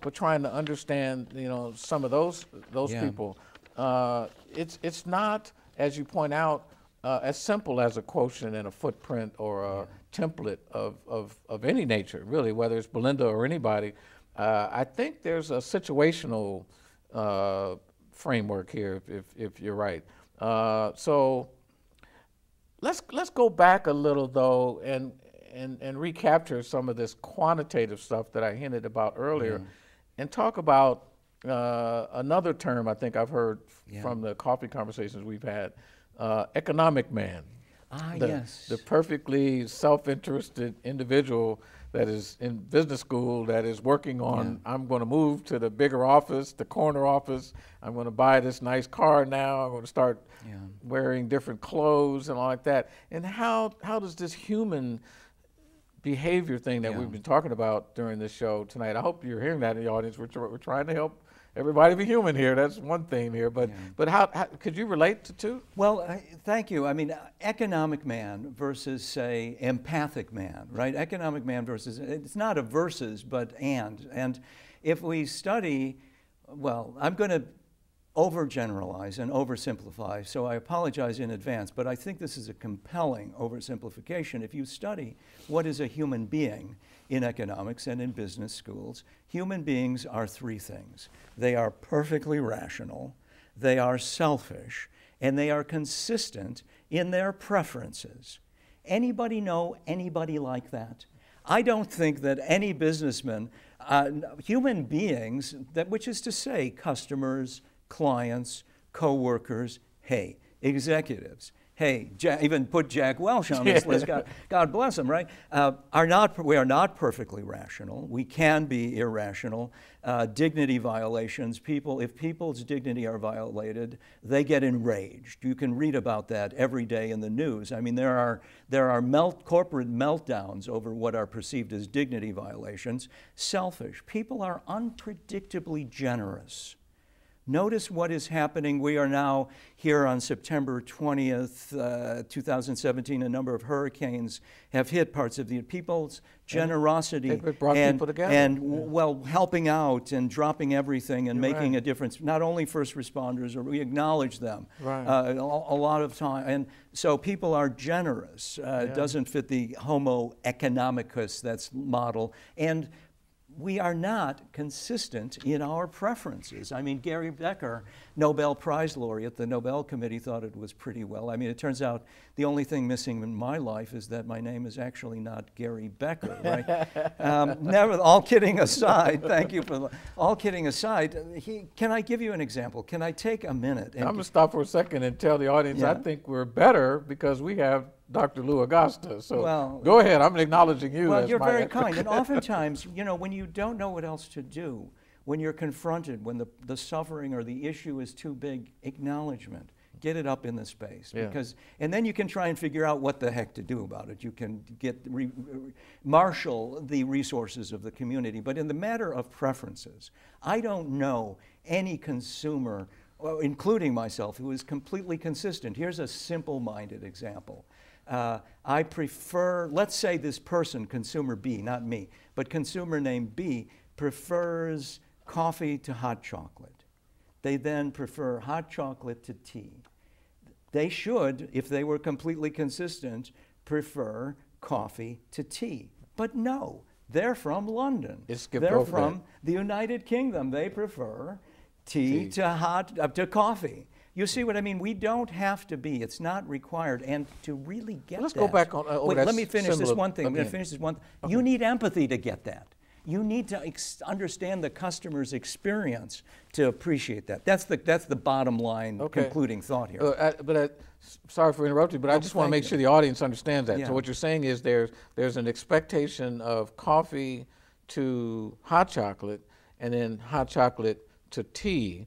but trying to understand, you know, some of those those Yeah. people. Uh, it's it's not, as you point out, uh, as simple as a quotient and a footprint or a template of, of, of any nature, really, whether it's Belinda or anybody. Uh, I think there's a situational uh, framework here, if, if, if you're right. Uh, so let's let's go back a little though and and and recapture some of this quantitative stuff that I hinted about earlier, and talk about uh, another term I think I've heard Yeah. from the coffee conversations we've had, uh, economic man. Ah, the, yes. the perfectly self-interested individual that is in business school that is working on i'm going to move to the bigger office the corner office i'm going to buy this nice car now i'm going to start Yeah. wearing different clothes and all like that and how how does this human behavior thing that Yeah. we've been talking about during this show tonight i hope you're hearing that in the audience we're, we're trying to help everybody be human here that's one theme here but Yeah. but how, how could you relate to two Well, I- thank you. I mean, uh, economic man versus, say, empathic man, right? Economic man versus, it's not a versus, but and. And if we study, well, I'm going to overgeneralize and oversimplify, so I apologize in advance, but I think this is a compelling oversimplification. If you study what is a human being in economics and in business schools, human beings are three things they are perfectly rational, they are selfish, and they are consistent in their preferences. Anybody know anybody like that? I don't think that any businessman, uh, human beings, that, which is to say, customers, clients, co-workers, hey, executives, hey, Ja- even put Jack Welch on this list. God, God bless him, right? Uh, are not we are not perfectly rational. We can be irrational. Uh, dignity violations. People, if people's dignity are violated, they get enraged. You can read about that every day in the news. I mean, there are there are melt, corporate meltdowns over what are perceived as dignity violations. Selfish. People are unpredictably generous. Notice what is happening. We are now here on September 20th, uh, 2017. A number of hurricanes have hit parts of the people's generosity and, people together. and w- well, helping out and dropping everything and You're making right. a difference. Not only first responders, or we acknowledge them Right. uh, a, lot of time, and so people are generous. Uh, It doesn't fit the Homo economicus that's model, and we are not consistent in our preferences. I mean, Gary Becker, Nobel Prize laureate, the Nobel Committee thought it was pretty well. I mean, it turns out the only thing missing in my life is that my name is actually not Gary Becker, right? um, never, all kidding aside, thank you for all kidding aside, he, can I give you an example? Can I take a minute? and I'm gonna stop for a second and tell the audience I think we're better because we have Dr. Lou Agosta. So Well- go ahead. I'm acknowledging you. Well, you're very kind. And oftentimes, you know, when you don't know what else to do, when you're confronted, when the, the suffering or the issue is too big, acknowledgement. Get it up in the space Yeah. because, and then you can try and figure out what the heck to do about it. You can get re, re- marshal the resources of the community. But in the matter of preferences, I don't know any consumer, uh, including myself, who is completely consistent. Here's a simple-minded example. Uh, I prefer, let's say this person, consumer B, not me, but consumer name B, prefers coffee to hot chocolate. They then prefer hot chocolate to tea. They should, if they were completely consistent, prefer coffee to tea. But no, they're from London. They're from the United Kingdom. They prefer tea, Tea. to hot uh, to coffee. You see what I mean? We don't have to be. It's not required. And to really get Let's that, go back on- uh, Wait, let me finish this one thing. I'm going to finish this one. You need empathy to get that. You need to ex- understand the customer's experience to appreciate that. That's the that's the bottom line Okay. concluding thought here. Uh, I- but I, sorry for interrupting, but I just want to make you. sure the audience understands that. Yeah. So what you're saying is there's there's an expectation of coffee to hot chocolate, and then hot chocolate to tea,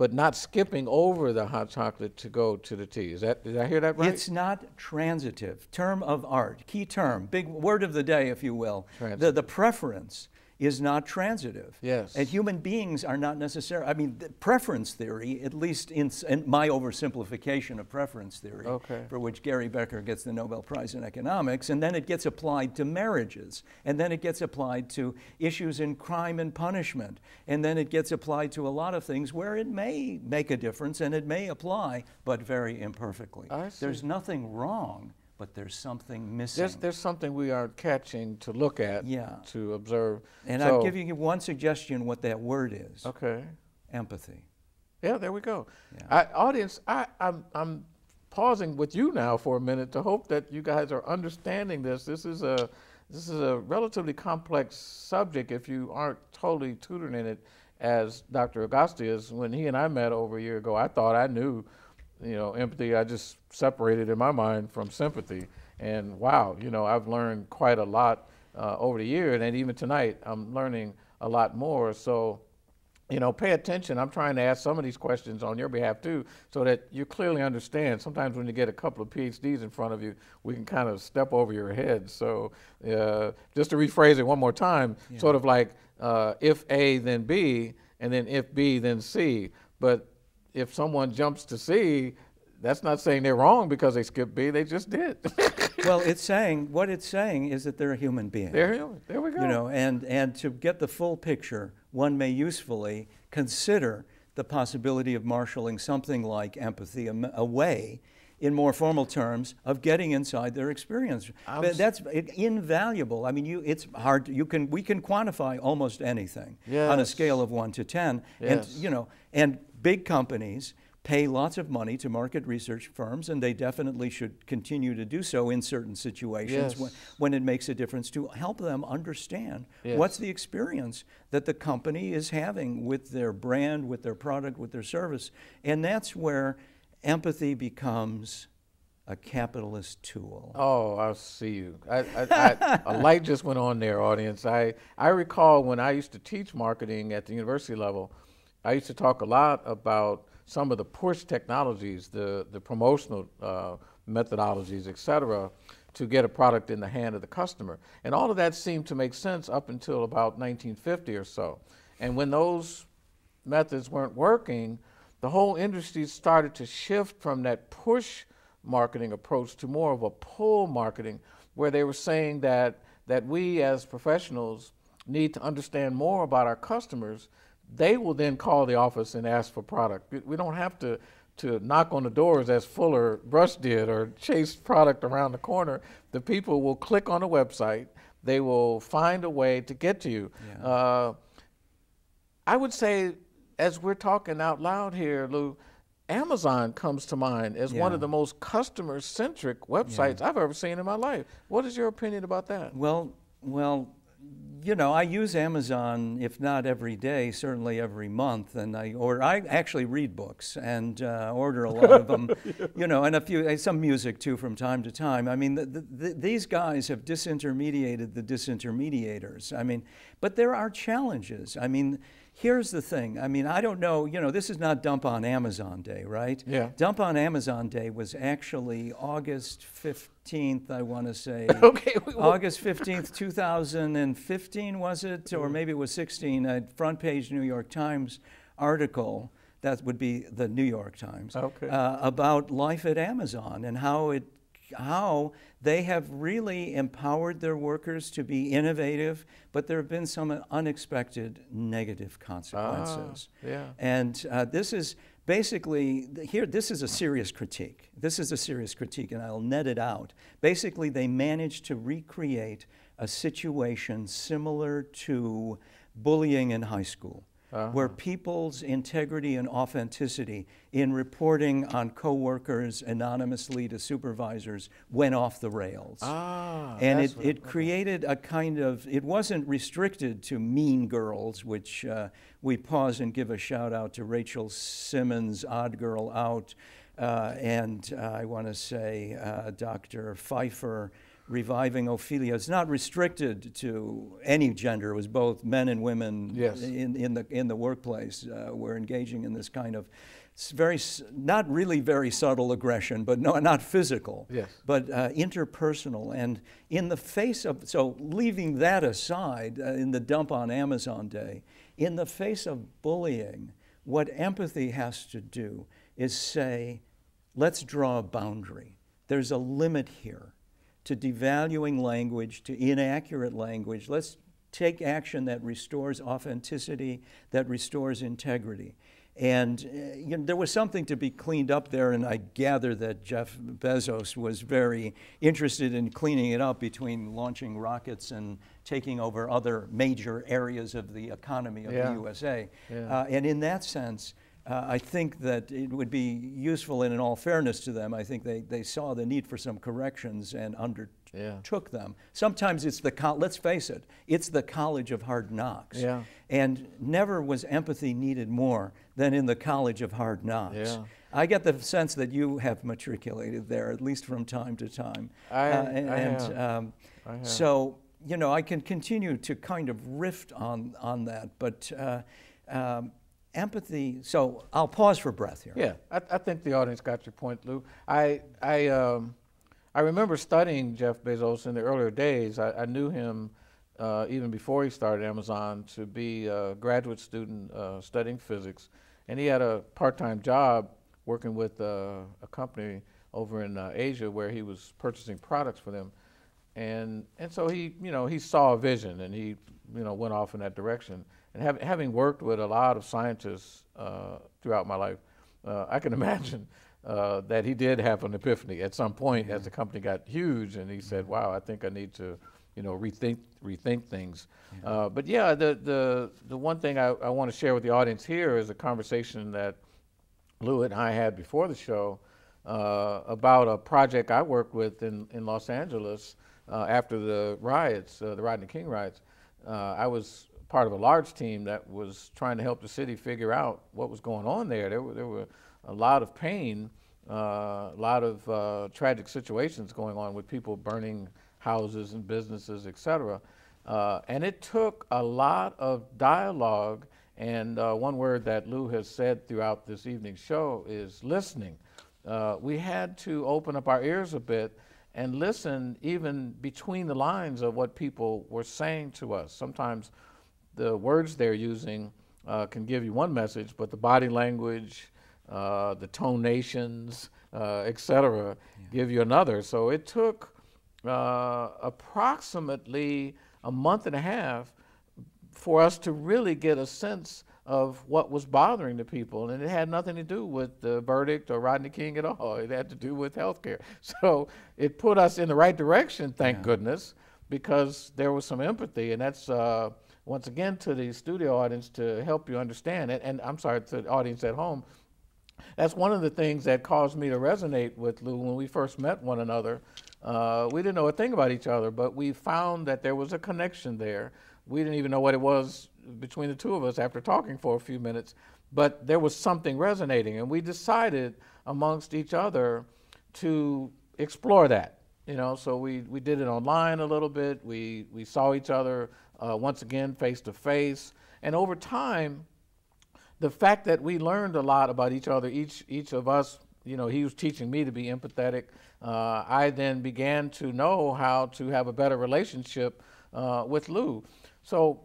but not skipping over the hot chocolate to go to the tea. Is that did I hear that right? It's not transitive. Term of art, key term, big word of the day, if you will. The, the preference is not transitive. Yes. And human beings are not necessarily, I mean, the preference theory, at least in, in my oversimplification of preference theory, Okay. for which Gary Becker gets the Nobel Prize in economics, and then it gets applied to marriages, and then it gets applied to issues in crime and punishment, and then it gets applied to a lot of things where it may make a difference and it may apply, but very imperfectly. I There's nothing wrong, but there's something missing. There's, there's something we are catching to look at, Yeah. to observe. and So- I'm giving you one suggestion what that word is Okay. empathy. Yeah, there we go. Yeah. I, audience, I, I'm, I'm pausing with you now for a minute to hope that you guys are understanding this. This is a this is a relatively complex subject if you aren't totally tutored in it, as Dr. Agosta is. When he and I met over a year ago, I thought I knew, you know, empathy. I just separated in my mind from sympathy. And wow, you know, I've learned quite a lot uh, over the year, and even tonight, I'm learning a lot more. So you know, pay attention. I'm trying to ask some of these questions on your behalf too, so that you clearly understand. Sometimes when you get a couple of PhDs in front of you, we can kind of step over your head. So, uh, just to rephrase it one more time, sort of like uh, if A, then B, and then if B, then C. But if someone jumps to C, that's not saying they're wrong because they skipped B. They just did. well, it's saying, what it's saying is that they're a human being. there, you- there we go. you know and and to get the full picture one may usefully consider the possibility of marshaling something like empathy a, a in more formal terms of getting inside their experience I'm that's invaluable i mean you it's hard to- you can we can quantify almost anything on a scale of 1 to 10 Yes. and you know and big companies pay lots of money to market research firms and they definitely should continue to do so in certain situations when, when it makes a difference to help them understand Yes. what's the experience that the company is having with their brand, with their product, with their service. And that's where empathy becomes a capitalist tool. Oh, I see you. I, I, I, a light just went on there, audience. I, I recall when I used to teach marketing at the university level, I used to talk a lot about some of the push technologies, the, the promotional uh, methodologies, et cetera, to get a product in the hand of the customer. And all of that seemed to make sense up until about 1950 or so. And when those methods weren't working, the whole industry started to shift from that push marketing approach to more of a pull marketing, where they were saying that that we as professionals need to understand more about our customers. They will then call the office and ask for product. We- don't have to to knock on the doors as Fuller Brush did or chase product around the corner. The people will click on the website. They will find a way to get to you. Yeah. Uh, I would say, as we're talking out loud here, Lou, Amazon comes to mind as one of the most customer centric websites I've ever seen in my life. What is your opinion about that? Well, well, you know, I use Amazon, if not every day, certainly every month, and I order. I actually read books and uh, order a lot of them, you know, and a few, some music too from time to time. I mean, the, the, the, these guys have disintermediated the disintermediators. I mean, but there are challenges. I mean. Here's the thing. I mean, I don't know. You know, this is not Dump on Amazon Day, right? Yeah. Dump on Amazon Day was actually August 15th, I want to say. Okay, August 15th, 2015, was it? Or maybe it was 16, a front page New York Times article, that would be the New York Times, Okay. uh, about life at Amazon and how it how they have really empowered their workers to be innovative, but there have been some unexpected negative consequences. Ah, yeah. And uh, this is basically here. This is a serious critique. This is a serious critique, and I'll net it out. Basically, they managed to recreate a situation similar to bullying in high school. Where people's integrity and authenticity in reporting on coworkers anonymously to supervisors went off the rails. Ah, and it, what- it created a kind of it wasn't restricted to mean girls which uh, we pause and give a shout out to rachel simmons odd girl out uh, and uh, i want to say uh, dr pipher reviving Ophelia. It's not restricted to any gender. It was both men and women Yes. in, in, the, in the workplace uh, were engaging in this kind of very, not really very subtle aggression, but no, not physical, Yes. but uh, interpersonal. And in the face of, so leaving that aside uh, in the dump on Amazon day, in the face of bullying, what empathy has to do is say, let's draw a boundary. There's a limit here to devaluing language, to inaccurate language. Let's take action that restores authenticity, that restores integrity. And uh, you know, there was something to be cleaned up there, and I gather that Jeff Bezos was very interested in cleaning it up between launching rockets and taking over other major areas of the economy of Yeah. the USA. Yeah. Uh, and in that sense, uh, I think that it would be useful, and in all fairness to them, I think they, they saw the need for some corrections and undertook them. Sometimes it's the, col- let's face it, it's the college of hard knocks. Yeah. And never was empathy needed more than in the college of hard knocks. Yeah. I get the sense that you have matriculated there, at least from time to time. I- and I have. Um, I have. so, you know, I can continue to kind of riff on, on that, but uh, um, empathy, so I'll pause for breath here. Yeah, I, I think the audience got your point, Lou. I I um, I remember studying Jeff Bezos in the earlier days. I, I knew him uh, even before he started Amazon to be a graduate student uh, studying physics, and he had a part-time job working with uh, a company over in uh, Asia where he was purchasing products for them, and and so he you know he saw a vision and he you know went off in that direction. And hav- having worked with a lot of scientists uh, throughout my life, uh, I can imagine uh, that he did have an epiphany at some point as the company got huge, and he said, "Wow, I think I need to, you know, rethink rethink things." Uh, but yeah, the the the one thing I, I want to share with the audience here is a conversation that Lou and I had before the show uh, about a project I worked with in, in Los Angeles uh, after the riots, uh, the Rodney King riots. Uh, I was part of a large team that was trying to help the city figure out what was going on there. There were, there were a lot of pain, uh, a lot of uh, tragic situations going on with people burning houses and businesses, et cetera. Uh, and it took a lot of dialogue and uh, one word that Lou has said throughout this evening's show is listening. Uh, we had to open up our ears a bit and listen even between the lines of what people were saying to us. Sometimes the words they're using uh, can give you one message, but the body language, uh, the tonations, uh, et cetera, give you another. So it took uh, approximately a month and a half for us to really get a sense of what was bothering the people. And it had nothing to do with the verdict or Rodney King at all. It had to do with health care. So it put us in the right direction, thank goodness, because there was some empathy. And that's, uh, once again, to the studio audience to help you understand it. And I'm sorry, to the audience at home. That's one of the things that caused me to resonate with Lou when we first met one another. Uh, we didn't know a thing about each other, but we found that there was a connection there. We didn't even know what it was between the two of us after talking for a few minutes, but there was something resonating, and we decided amongst each other to explore that. You know, so we, we did it online a little bit. We we saw each other uh, once again face to face, and over time, the fact that we learned a lot about each other, each each of us, you know, he was teaching me to be empathetic. Uh, I then began to know how to have a better relationship uh, with Lou. So,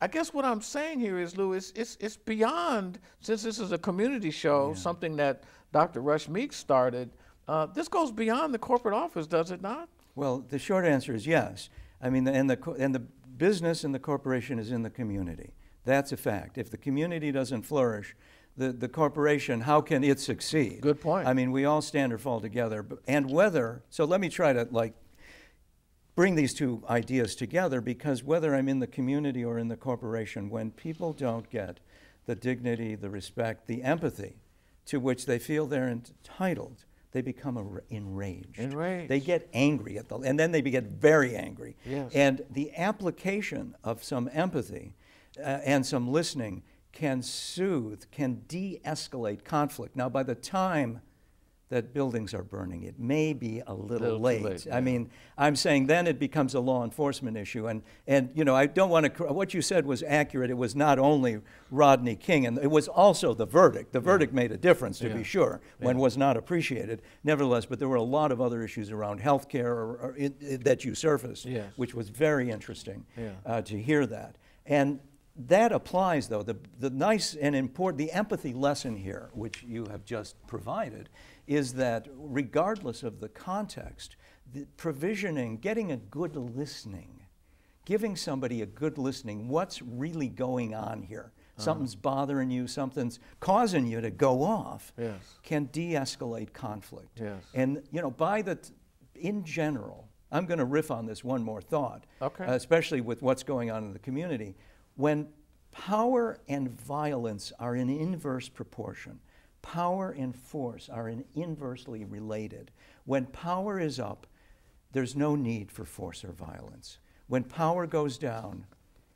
I guess what I'm saying here is, Lou, it's it's, it's beyond since this is a community show, something that Dr. Russ Meeks started. Uh, this goes beyond the corporate office, does it not? Well, the short answer is yes. I mean, and the, and the business and the corporation is in the community. That's a fact. If the community doesn't flourish, the, the corporation, how can it succeed? Good point. I mean, we all stand or fall together. And whether, so let me try to like bring these two ideas together because whether I'm in the community or in the corporation, when people don't get the dignity, the respect, the empathy to which they feel they're entitled, they become enraged. Enraged. They get angry at the, and then they get very angry. Yes. And the application of some empathy uh, and some listening can soothe, can de escalate conflict. Now, by the time that buildings are burning. It may be a little, Little late. late, I mean, I'm saying then it becomes a law enforcement issue. And, and you know, I don't want to, what you said was accurate. It was not only Rodney King, and it was also the verdict. The verdict made a difference, to Yeah. be sure, when Yeah. was not appreciated. Nevertheless, but there were a lot of other issues around health care or, or it, it- that you surfaced, Yes. which was very interesting Yeah. uh, to hear that. And that applies, though, the, the nice and important, the empathy lesson here, which you have just provided, is that regardless of the context, the provisioning, getting a good listening, giving somebody a good listening, what's really going on here? Uh-huh. Something's bothering you, something's causing you to go off, Yes. can de escalate conflict. Yes. And, you know, by the, t- in general, I'm going to riff on this one more thought, Okay. especially with what's going on in the community. When power and violence are in inverse proportion, power and force are in inversely related. When power is up, there's no need for force or violence. When power goes down,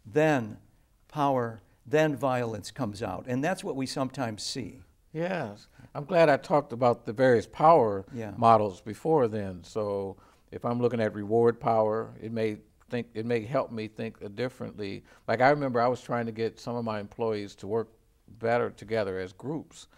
then power, then violence comes out. And that's what we sometimes see. Yes. I'm glad I talked about the various power Yeah. models before then. So if I'm looking at reward power, it may think it may help me think differently. Like I remember I was trying to get some of my employees to work better together as groups.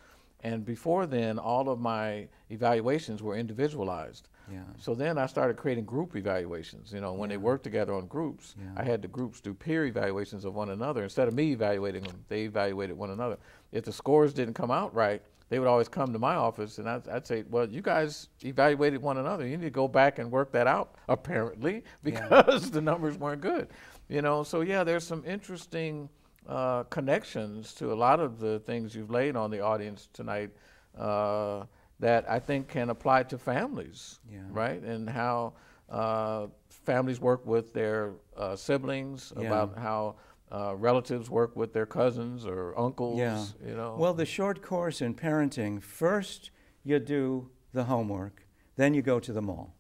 And before then, all of my evaluations were individualized. Yeah. So then I started creating group evaluations. You know, when they Yeah. worked together on groups, Yeah. I had the groups do peer evaluations of one another. Instead of me evaluating them, they evaluated one another. If the scores didn't come out right, they would always come to my office and I'd, I'd say, well, you guys evaluated one another. You need to go back and work that out, apparently, Yeah. because the numbers weren't good. You know, so yeah, there's some interesting uh, connections to a lot of the things you've laid on the audience tonight uh, that I think can apply to families, Yeah. right? And how uh, families work with their uh, siblings, Yeah. about how uh, relatives work with their cousins or uncles, Yeah. you know. Well, the short course in parenting first you do the homework, then you go to the mall.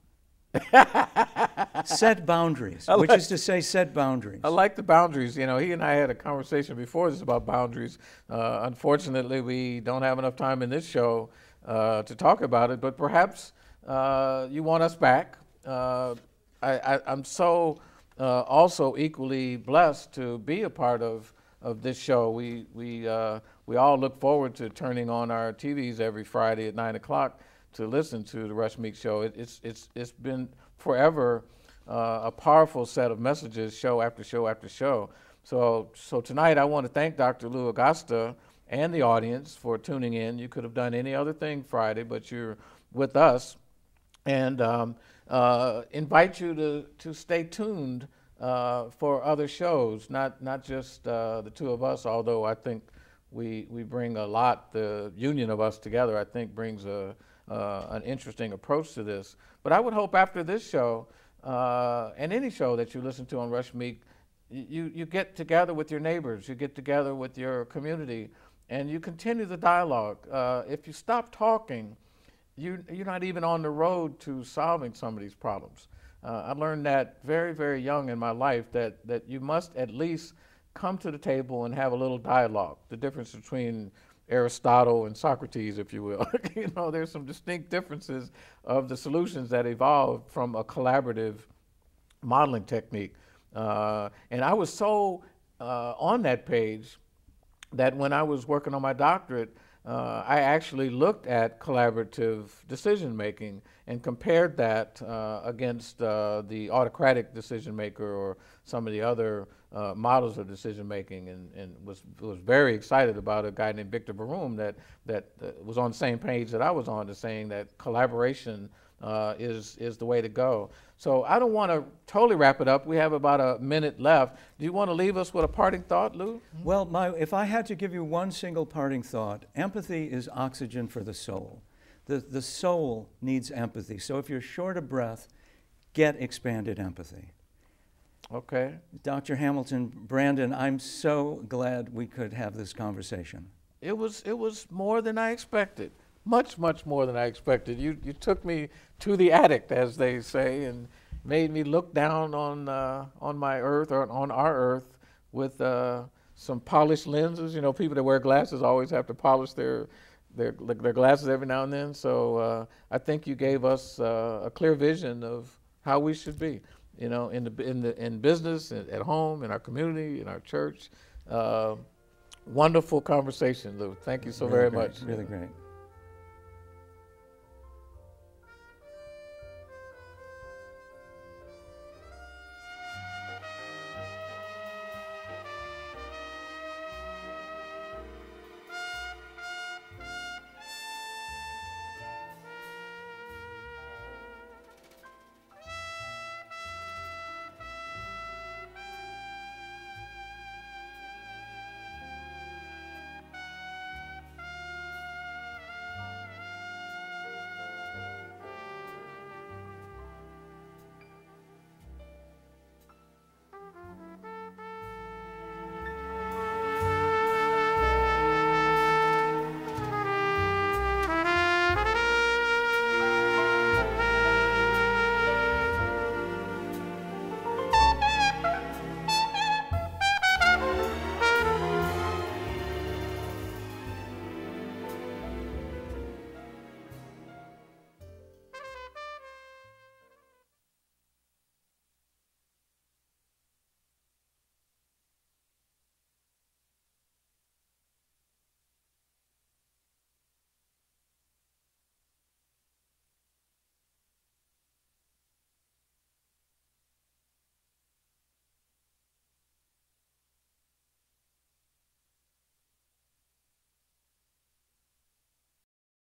Set boundaries, I which is to say, set boundaries. I like the boundaries. You know, he and I had a conversation before this about boundaries. Uh, unfortunately, we don't have enough time in this show uh, to talk about it, but perhaps uh, you want us back. Uh, I, I, I'm so uh, also equally blessed to be a part of, of this show. We, we, uh, we all look forward to turning on our TVs every Friday at 9 o'clock to listen to the Russ Meek Show. It, it's, it's, it's been forever uh, a powerful set of messages, show after show after show. So, so tonight I want to thank Dr. Lou Agosta and the audience for tuning in. You could have done any other thing Friday, but you're with us, and um, uh, invite you to to stay tuned uh, for other shows, not not just uh, the two of us. Although I think we we bring a lot. The union of us together, I think, brings a uh, an interesting approach to this. But I would hope after this show uh, and any show that you listen to on Russ Meek, you, you get together with your neighbors, you get together with your community, and you continue the dialogue. Uh, if you stop talking, you, you're not even on the road to solving some of these problems. Uh, I learned that very, very young in my life that, that you must at least come to the table and have a little dialogue. The difference between Aristotle and Socrates, if you will. you know, there's some distinct differences of the solutions that evolved from a collaborative modeling technique. Uh, and I was so uh, on that page that when I was working on my doctorate, uh, I actually looked at collaborative decision making and compared that uh, against uh, the autocratic decision maker or some of the other uh, models of decision making, and, and was was very excited about a guy named Victor Vroom that that uh, was on the same page that I was on, to saying that collaboration uh, is is the way to go. So I don't want to totally wrap it up. We have about a minute left. Do you want to leave us with a parting thought, Lou? Hmm? Well, my, if I had to give you one single parting thought, empathy is oxygen for the soul. The, the soul needs empathy. So if you're short of breath, get expanded empathy. Okay. Dr. Hamilton, Brandon, I'm so glad we could have this conversation. It was it was more than I expected. Much much more than I expected. You you took me to the attic, as they say, and made me look down on uh, on my earth or on our earth with uh, some polished lenses. You know, people that wear glasses always have to polish their their, their glasses every now and then. So uh, I think you gave us uh, a clear vision of how we should be, you know, in the in the in business, at home, in our community, in our church. Uh, wonderful conversation, Lou. Thank you so Really very great, much. Really great.